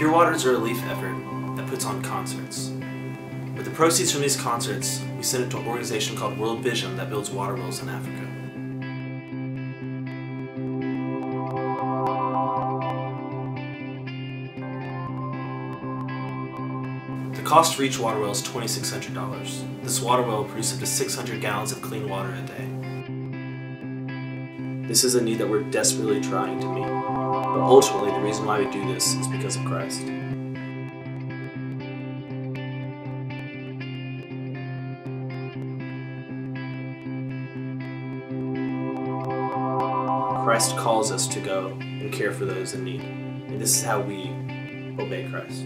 Pure Water is a relief effort that puts on concerts. With the proceeds from these concerts, we send it to an organization called World Vision that builds water wells in Africa. The cost for each water well is $2,600. This water well produces up to 600 gallons of clean water a day. This is a need that we're desperately trying to meet. But ultimately, the reason why we do this is because of Christ. Christ calls us to go and care for those in need. And this is how we obey Christ.